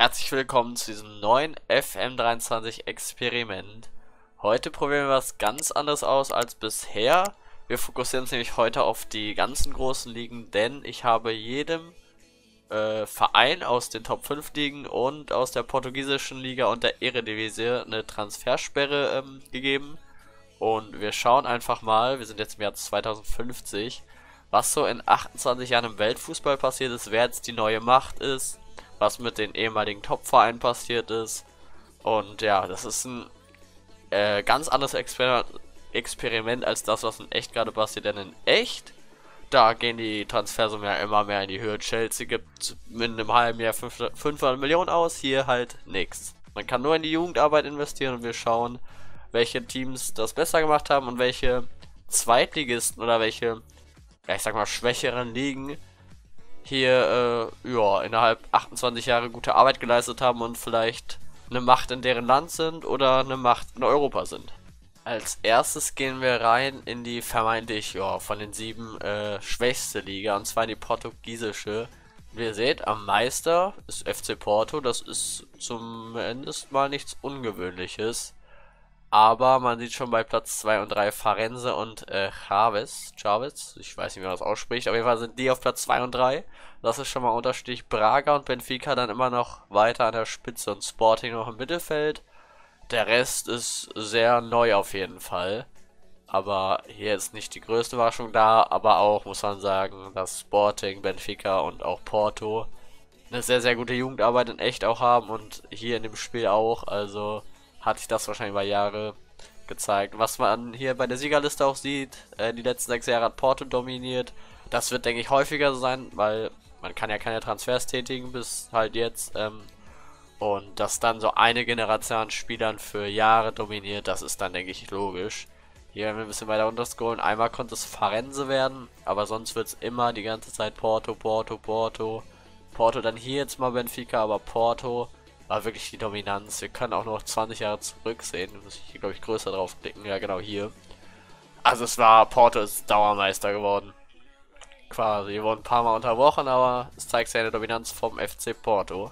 Herzlich willkommen zu diesem neuen FM23 Experiment. Heute probieren wir was ganz anderes aus als bisher. Wir fokussieren uns nämlich heute auf die ganzen großen Ligen, denn ich habe jedem äh, Verein aus den Top 5 Ligen und aus der portugiesischen Liga und der Eredivisie eine Transfersperre ähm, gegeben. Und wir schauen einfach mal, wir sind jetzt im Jahr 2050, was so in 28 Jahren im Weltfußball passiert ist, wer jetzt die neue Macht ist, was mit den ehemaligen Top-Vereinen passiert ist. Und ja, das ist ein äh, ganz anderes Exper Experiment als das, was in echt gerade passiert. Denn in echt, da gehen die Transfersummen ja immer mehr in die Höhe. Chelsea gibt mit einem halben Jahr 500 Millionen aus, hier halt nichts. Man kann nur in die Jugendarbeit investieren und wir schauen, welche Teams das besser gemacht haben und welche Zweitligisten oder welche, ja, ich sag mal, schwächeren Ligen hier äh, ja, innerhalb 28 Jahre gute Arbeit geleistet haben und vielleicht eine Macht in deren Land sind oder eine Macht in Europa sind. Als erstes gehen wir rein in die vermeintlich ja, von den sieben äh, schwächste Liga, und zwar in die portugiesische. Wie ihr seht, am Meister ist FC Porto, das ist zumindest mal nichts Ungewöhnliches. Aber man sieht schon bei Platz 2 und 3 Farense und äh, Chaves. Chaves, ich weiß nicht, wie man das ausspricht. Auf jeden Fall sind die auf Platz 2 und 3. Das ist schon mal Unterstrich. Braga und Benfica dann immer noch weiter an der Spitze und Sporting noch im Mittelfeld. Der Rest ist sehr neu auf jeden Fall. Aber hier ist nicht die größte Überraschung da. Aber auch, muss man sagen, dass Sporting, Benfica und auch Porto eine sehr, sehr gute Jugendarbeit in echt auch haben. Und hier in dem Spiel auch. Also hat sich das wahrscheinlich über Jahre gezeigt. Was man hier bei der Siegerliste auch sieht, äh, die letzten sechs Jahre hat Porto dominiert. Das wird, denke ich, häufiger sein, weil man kann ja keine Transfers tätigen bis halt jetzt. Ähm, und dass dann so eine Generation Spielern für Jahre dominiert, das ist dann, denke ich, logisch. Hier werden wir ein bisschen weiter runterscrollen. Einmal konnte es Farense werden, aber sonst wird es immer die ganze Zeit Porto, Porto, Porto. Porto dann hier jetzt mal Benfica, aber Porto war wirklich die Dominanz. Wir können auch noch 20 Jahre zurücksehen. Muss ich hier, glaube ich, größer drauf klicken. Ja, genau hier. Also es war, Porto ist Dauermeister geworden. Quasi. Wir wurden ein paar Mal unterbrochen, aber es zeigt seine Dominanz vom FC Porto.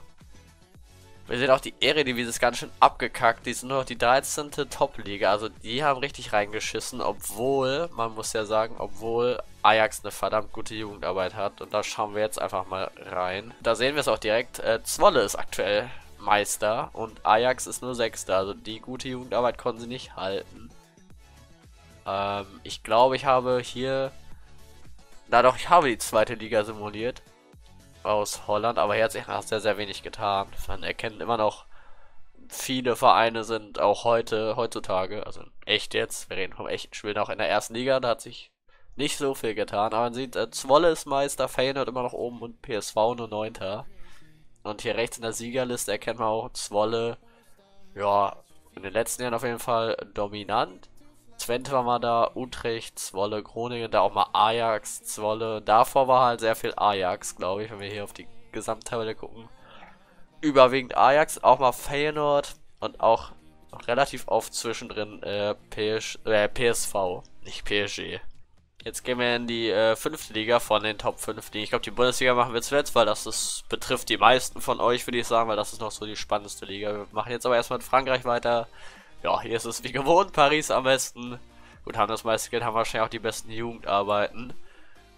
Wir sehen auch, die Eredivisie ist ganz schön abgekackt. Die sind nur noch die 13. Top-Liga. Also die haben richtig reingeschissen, obwohl, man muss ja sagen, obwohl Ajax eine verdammt gute Jugendarbeit hat. Und da schauen wir jetzt einfach mal rein. Da sehen wir es auch direkt. Äh, Zwolle ist aktuell Meister und Ajax ist nur Sechster. Also die gute Jugendarbeit konnten sie nicht halten. Ähm, ich glaube, ich habe hier... Na doch, ich habe die zweite Liga simuliert. Aus Holland, aber hier hat sich sehr, sehr wenig getan. Man erkennt immer noch, viele Vereine sind auch heute, heutzutage, also echt jetzt, wir reden vom echten Spiel auch in der ersten Liga, da hat sich nicht so viel getan. Aber man sieht, äh, Zwolle ist Meister, Feyenoord immer noch oben und PSV nur Neunter. Und hier rechts in der Siegerliste erkennt man auch Zwolle, ja, in den letzten Jahren auf jeden Fall dominant. Twente war mal da, Utrecht, Zwolle, Groningen, da auch mal Ajax, Zwolle. Davor war halt sehr viel Ajax, glaube ich, wenn wir hier auf die Gesamttabelle gucken. Überwiegend Ajax, auch mal Feyenoord und auch relativ oft zwischendrin äh, PS, äh, PSV, nicht PSG. Jetzt gehen wir in die äh, fünfte Liga von den Top 5 Ligen. Ich glaube, die Bundesliga machen wir zuletzt, weil das ist, betrifft die meisten von euch, würde ich sagen, weil das ist noch so die spannendste Liga. Wir machen jetzt aber erstmal in Frankreich weiter. Ja, hier ist es wie gewohnt, Paris am besten. Gut, haben das meiste Geld, haben wahrscheinlich auch die besten Jugendarbeiten.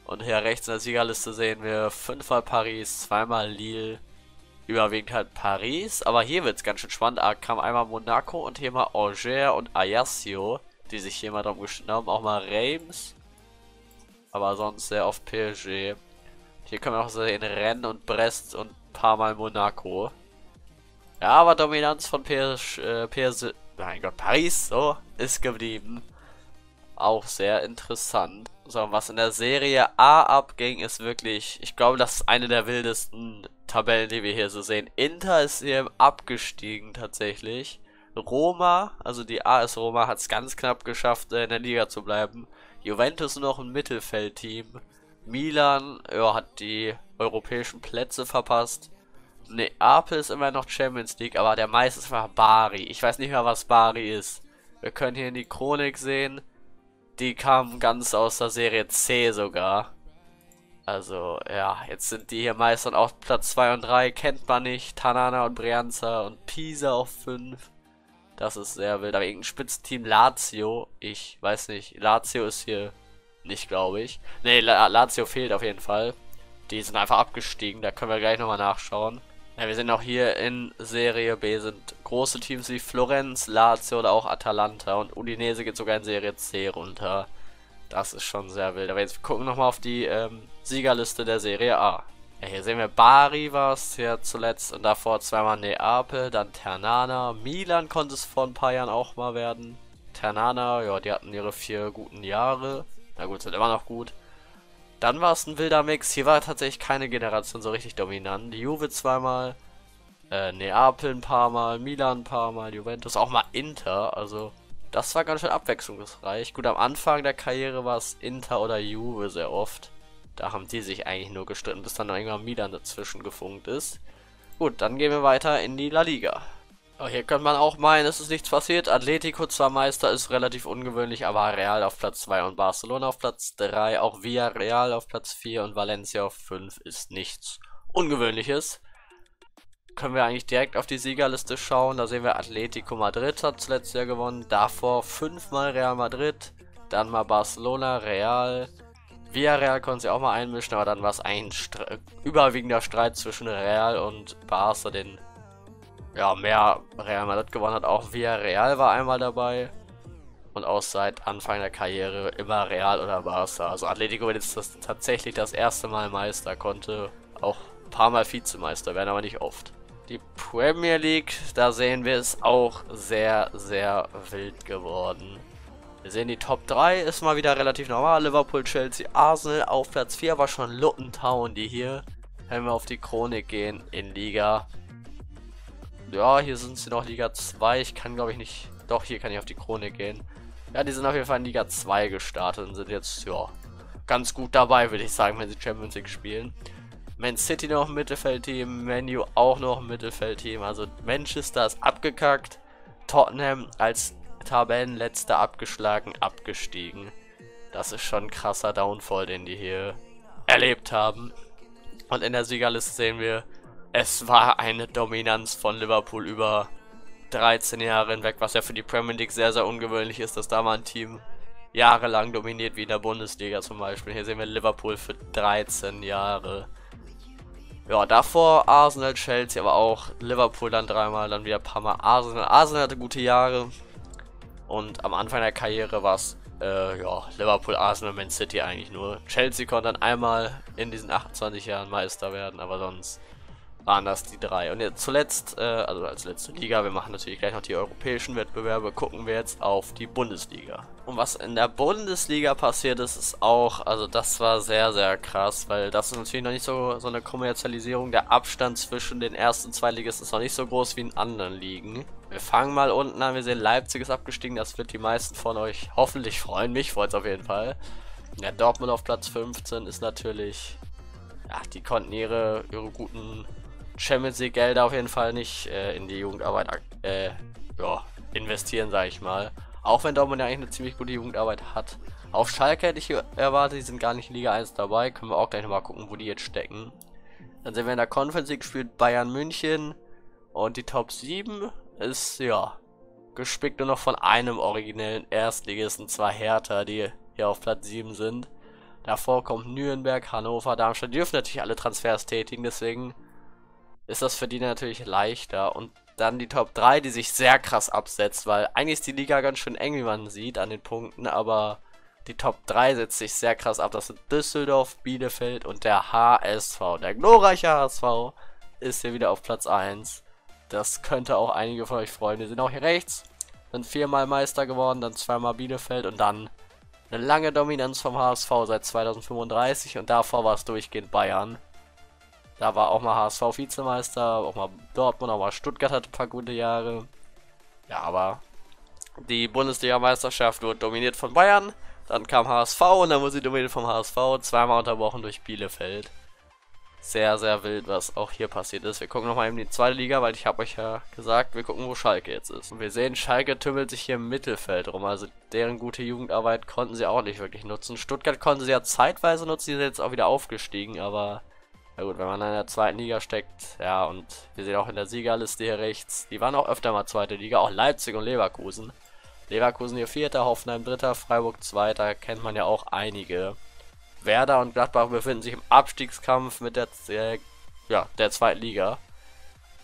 Und hier rechts in der Siegerliste sehen wir fünfmal Paris, zweimal Lille, überwiegend halt Paris. Aber hier wird es ganz schön spannend. Da kam einmal Monaco und hier mal Angers und Ajaccio, die sich hier mal drum geschnitten haben. Auch mal Reims aber sonst sehr oft PSG. Hier können wir auch sehen Rennes und Brest und ein paar Mal Monaco. Ja, aber Dominanz von PS, äh, PS, mein Gott, Paris, so, ist geblieben. Auch sehr interessant. So, was in der Serie A abging, ist wirklich, ich glaube, das ist eine der wildesten Tabellen, die wir hier so sehen. Inter ist hier abgestiegen tatsächlich. Roma, also die AS Roma, hat es ganz knapp geschafft, äh, in der Liga zu bleiben. Juventus noch ein Mittelfeldteam. Milan ja, hat die europäischen Plätze verpasst. Neapel ist immer noch Champions League, aber der meiste ist einfach Bari. Ich weiß nicht mehr, was Bari ist. Wir können hier in die Chronik sehen. Die kam ganz aus der Serie C sogar. Also, ja, jetzt sind die hier meistens auf Platz 2 und 3, kennt man nicht. Tanana und Brianza und Pisa auf 5. Das ist sehr wild. Aber irgendein Spitzenteam Lazio, ich weiß nicht, Lazio ist hier nicht, glaube ich. Ne, Lazio fehlt auf jeden Fall. Die sind einfach abgestiegen, da können wir gleich nochmal nachschauen. Ja, wir sind auch hier in Serie B, sind große Teams wie Florenz, Lazio oder auch Atalanta und Udinese geht sogar in Serie C runter. Das ist schon sehr wild. Aber jetzt gucken wir nochmal auf die ähm, Siegerliste der Serie A. Ja, hier sehen wir Bari war es ja zuletzt und davor zweimal Neapel, dann Ternana. Milan konnte es vor ein paar Jahren auch mal werden. Ternana, ja, die hatten ihre vier guten Jahre. Na gut, sind immer noch gut. Dann war es ein wilder Mix. Hier war tatsächlich keine Generation so richtig dominant. Juve zweimal, äh, Neapel ein paar Mal, Milan ein paar Mal, Juventus, auch mal Inter. Also, das war ganz schön abwechslungsreich. Gut, am Anfang der Karriere war es Inter oder Juve sehr oft. Da haben die sich eigentlich nur gestritten, bis dann irgendwann Milan dazwischen gefunkt ist. Gut, dann gehen wir weiter in die La Liga. Oh, hier könnte man auch meinen, es ist nichts passiert. Atletico zwar Meister, ist relativ ungewöhnlich, aber Real auf Platz 2 und Barcelona auf Platz 3. Auch Villarreal auf Platz 4 und Valencia auf 5 ist nichts Ungewöhnliches. Können wir eigentlich direkt auf die Siegerliste schauen. Da sehen wir Atletico Madrid hat zuletzt ja gewonnen. Davor fünfmal Real Madrid. Dann mal Barcelona, Real. Villarreal konnte sie auch mal einmischen, aber dann war es ein Stre überwiegender Streit zwischen Real und Barca, den ja, mehr Real Madrid gewonnen hat. Auch Villarreal war einmal dabei. Und auch seit Anfang der Karriere immer Real oder Barca. Also Atletico wird jetzt das tatsächlich das erste Mal Meister, konnte auch ein paar Mal Vizemeister werden, aber nicht oft. Die Premier League, da sehen wir es auch sehr, sehr wild geworden. Wir sehen die Top 3 ist mal wieder relativ normal. Liverpool, Chelsea, Arsenal auf Platz 4 war schon Luton Town, die hier, wenn wir auf die Chronik gehen, in Liga ja, hier sind sie noch Liga 2. Ich kann, glaube ich, nicht... Doch, hier kann ich auf die Krone gehen. Ja, die sind auf jeden Fall in Liga 2 gestartet und sind jetzt, ja, ganz gut dabei, würde ich sagen, wenn sie Champions League spielen. Man City noch Mittelfeldteam, Menu auch noch Mittelfeldteam. Also Manchester ist abgekackt. Tottenham als Tabellenletzter abgeschlagen, abgestiegen. Das ist schon ein krasser Downfall, den die hier erlebt haben. Und in der Siegerliste sehen wir es war eine Dominanz von Liverpool über 13 Jahre hinweg, was ja für die Premier League sehr, sehr ungewöhnlich ist, dass da mal ein Team jahrelang dominiert, wie in der Bundesliga zum Beispiel. Hier sehen wir Liverpool für 13 Jahre. Ja, davor Arsenal, Chelsea, aber auch Liverpool dann dreimal, dann wieder ein paar Mal Arsenal. Arsenal hatte gute Jahre und am Anfang der Karriere war es äh, ja, Liverpool, Arsenal, Man City eigentlich nur. Chelsea konnte dann einmal in diesen 28 Jahren Meister werden, aber sonst waren das die drei. Und jetzt zuletzt, äh, also als letzte Liga, wir machen natürlich gleich noch die europäischen Wettbewerbe, gucken wir jetzt auf die Bundesliga. Und was in der Bundesliga passiert ist, ist auch, also das war sehr, sehr krass, weil das ist natürlich noch nicht so, so eine Kommerzialisierung. Der Abstand zwischen den ersten zwei Ligisten ist noch nicht so groß wie in anderen Ligen. Wir fangen mal unten an, wir sehen Leipzig ist abgestiegen, das wird die meisten von euch hoffentlich freuen, mich freut es auf jeden Fall. Ja, Dortmund auf Platz 15 ist natürlich, ja, die konnten ihre, ihre guten Champions League Gelder auf jeden Fall nicht äh, in die Jugendarbeit äh, ja, investieren, sage ich mal. Auch wenn Dortmund ja eigentlich eine ziemlich gute Jugendarbeit hat. Auf Schalke hätte ich erwartet, die sind gar nicht in Liga 1 dabei. Können wir auch gleich nochmal gucken, wo die jetzt stecken. Dann sind wir in der Conference League, spielt Bayern München. Und die Top 7 ist, ja, gespickt nur noch von einem originellen Erstligisten, zwar Hertha, die hier auf Platz 7 sind. Davor kommt Nürnberg, Hannover, Darmstadt. Die dürfen natürlich alle Transfers tätigen, deswegen ist das für die natürlich leichter. Und dann die Top 3, die sich sehr krass absetzt, weil eigentlich ist die Liga ganz schön eng, wie man sieht an den Punkten, aber die Top 3 setzt sich sehr krass ab. Das sind Düsseldorf, Bielefeld und der HSV. Der glorreiche HSV ist hier wieder auf Platz 1. Das könnte auch einige von euch freuen. Wir sind auch hier rechts. Sind viermal Meister geworden, dann zweimal Bielefeld und dann eine lange Dominanz vom HSV seit 2035 und davor war es durchgehend Bayern. Da war auch mal HSV Vizemeister, auch mal Dortmund, auch mal Stuttgart hat ein paar gute Jahre. Ja, aber die Bundesliga-Meisterschaft wurde dominiert von Bayern. Dann kam HSV und dann wurde sie dominiert vom HSV, zweimal unterbrochen durch Bielefeld. Sehr, sehr wild, was auch hier passiert ist. Wir gucken nochmal in die zweite Liga, weil ich habe euch ja gesagt, wir gucken, wo Schalke jetzt ist. Und wir sehen, Schalke tümmelt sich hier im Mittelfeld rum. Also deren gute Jugendarbeit konnten sie auch nicht wirklich nutzen. Stuttgart konnten sie ja zeitweise nutzen, die sind jetzt auch wieder aufgestiegen, aber na gut, wenn man in der zweiten Liga steckt, ja, und wir sehen auch in der Siegerliste hier rechts, die waren auch öfter mal zweite Liga, auch Leipzig und Leverkusen. Leverkusen hier vierter, Hoffenheim dritter, Freiburg zweiter, kennt man ja auch einige. Werder und Gladbach befinden sich im Abstiegskampf mit der, äh, ja, der zweiten Liga.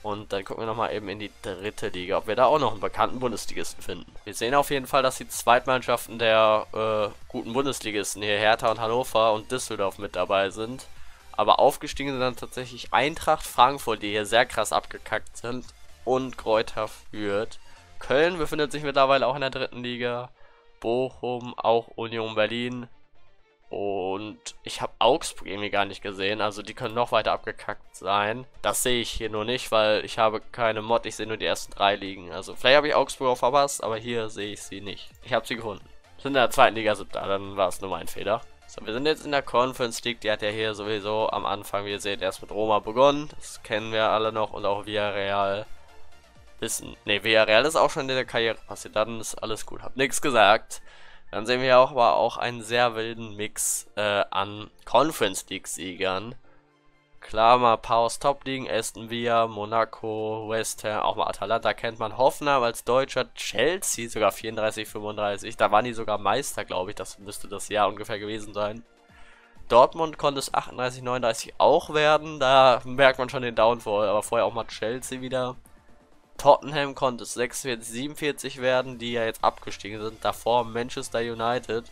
Und dann gucken wir nochmal eben in die dritte Liga, ob wir da auch noch einen bekannten Bundesligisten finden. Wir sehen auf jeden Fall, dass die Zweitmannschaften der äh, guten Bundesligisten hier Hertha und Hannover und Düsseldorf mit dabei sind. Aber aufgestiegen sind dann tatsächlich Eintracht Frankfurt, die hier sehr krass abgekackt sind. Und Kräuter führt. Köln befindet sich mittlerweile auch in der dritten Liga. Bochum, auch Union Berlin, und ich habe Augsburg irgendwie gar nicht gesehen. Also die können noch weiter abgekackt sein. Das sehe ich hier nur nicht, weil ich habe keine Mod. Ich sehe nur die ersten drei Ligen. Also vielleicht habe ich Augsburg auch verpasst, aber hier sehe ich sie nicht. Ich habe sie gefunden. Sind in der zweiten Liga da, dann war es nur mein Fehler. So, wir sind jetzt in der Conference League. Die hat ja hier sowieso am Anfang, wie ihr seht, erst mit Roma begonnen. Das kennen wir alle noch. Und auch Villarreal. Wissen. Ne, Villarreal ist auch schon in der Karriere passiert. Dann ist alles gut. Hab nichts gesagt. Dann sehen wir auch, aber auch einen sehr wilden Mix äh, an Conference League-Siegern. Klar, mal ein paar aus Top-Ligen, Aston Villa, Monaco, West Ham, auch mal Atalanta kennt man. Hoffenheim als Deutscher, Chelsea sogar 34, 35. Da waren die sogar Meister, glaube ich. Das müsste das Jahr ungefähr gewesen sein. Dortmund konnte es 38, 39 auch werden. Da merkt man schon den Downfall. Aber vorher auch mal Chelsea wieder. Tottenham konnte es 46, 47 werden, die ja jetzt abgestiegen sind. Davor Manchester United.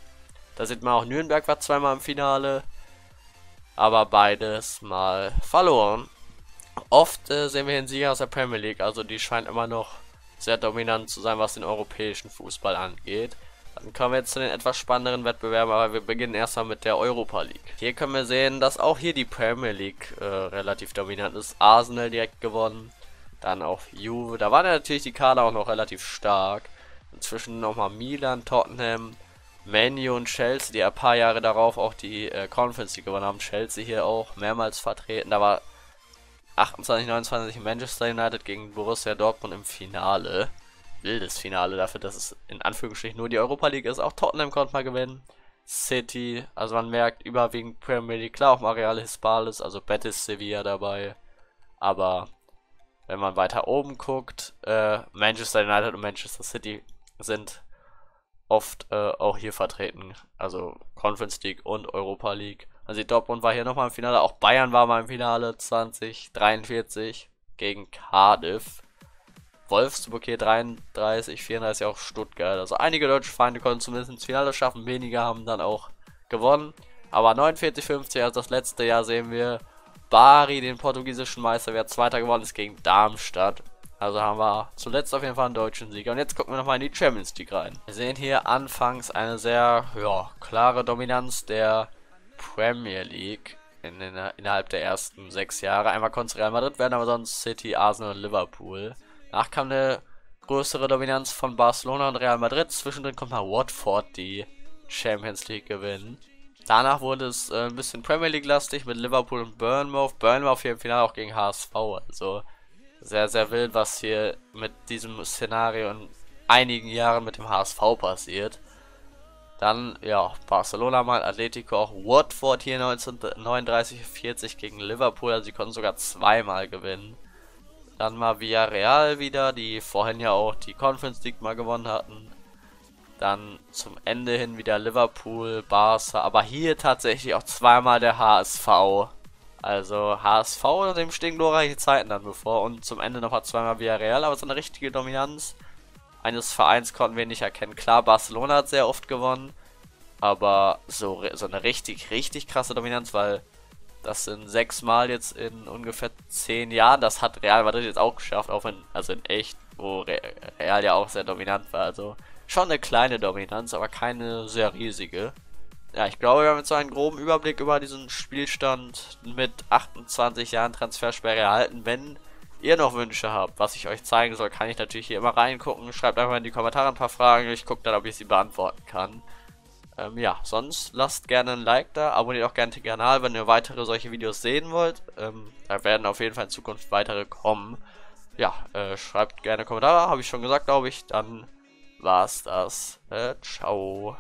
Da sieht man auch, Nürnberg war zweimal im Finale. Aber beides mal verloren. Oft äh, sehen wir den Sieger aus der Premier League. Also die scheint immer noch sehr dominant zu sein, was den europäischen Fußball angeht. Dann kommen wir jetzt zu den etwas spannenderen Wettbewerben, aber wir beginnen erstmal mit der Europa League. Hier können wir sehen, dass auch hier die Premier League äh, relativ dominant ist. Arsenal direkt gewonnen. Dann auch Juve. Da waren ja natürlich die Kader auch noch relativ stark. Inzwischen nochmal Milan, Tottenham, Manu und Chelsea, die ein paar Jahre darauf auch die äh, Conference League gewonnen haben. Chelsea hier auch mehrmals vertreten. Da war 28, 29 Manchester United gegen Borussia Dortmund im Finale. Wildes Finale dafür, dass es in Anführungsstrichen nur die Europa League ist. Auch Tottenham konnte mal gewinnen. City, also man merkt überwiegend Premier League, klar auch mal Real Hispalis, also Betis Sevilla dabei. Aber wenn man weiter oben guckt, äh, Manchester United und Manchester City sind oft äh, auch hier vertreten. Also Conference League und Europa League. Also Dortmund war hier nochmal im Finale, auch Bayern war mal im Finale 2043 gegen Cardiff. Wolfsburg hier 33, 34 auch Stuttgart. Also einige deutsche Feinde konnten zumindest ins Finale schaffen, weniger haben dann auch gewonnen. Aber 49, 50, also das letzte Jahr sehen wir, Bari den portugiesischen Meister, wer Zweiter geworden ist gegen Darmstadt. Also haben wir zuletzt auf jeden Fall einen deutschen Sieger. Und jetzt gucken wir nochmal in die Champions League rein. Wir sehen hier anfangs eine sehr ja, klare Dominanz der Premier League in, in, innerhalb der ersten sechs Jahre. Einmal konnte Real Madrid werden, aber sonst City, Arsenal und Liverpool. Danach kam eine größere Dominanz von Barcelona und Real Madrid. Zwischendrin kommt mal Watford, die Champions League gewinnen. Danach wurde es äh, ein bisschen Premier League lastig mit Liverpool und Bournemouth. Bournemouth hier im Finale auch gegen HSV. Also sehr, sehr wild, was hier mit diesem Szenario in einigen Jahren mit dem HSV passiert. Dann, ja, Barcelona mal, Atletico, auch Watford hier 1939, 40 gegen Liverpool. Also sie konnten sogar zweimal gewinnen. Dann mal Villarreal wieder, die vorhin ja auch die Conference League mal gewonnen hatten. Dann zum Ende hin wieder Liverpool, Barca, aber hier tatsächlich auch zweimal der HSV. Also HSV, dem stehen glorreiche Zeiten dann bevor und zum Ende nochmal zweimal Villarreal, aber so eine richtige Dominanz eines Vereins konnten wir nicht erkennen. Klar, Barcelona hat sehr oft gewonnen, aber so, so eine richtig, richtig krasse Dominanz, weil das sind sechsmal jetzt in ungefähr zehn Jahren. Das hat Real Madrid jetzt auch geschafft, auch in, also in echt, wo Real ja auch sehr dominant war. Also Schon eine kleine Dominanz, aber keine sehr riesige. Ja, ich glaube, wir haben jetzt einen groben Überblick über diesen Spielstand mit 28 Jahren Transfersperre erhalten. Wenn ihr noch Wünsche habt, was ich euch zeigen soll, kann ich natürlich hier immer reingucken. Schreibt einfach in die Kommentare ein paar Fragen. Ich gucke dann, ob ich sie beantworten kann. Ähm, ja, sonst lasst gerne ein Like da, abonniert auch gerne den Kanal, wenn ihr weitere solche Videos sehen wollt. Ähm, da werden auf jeden Fall in Zukunft weitere kommen. Ja, äh, schreibt gerne Kommentare, habe ich schon gesagt, glaube ich. Dann war's das. Äh, ciao.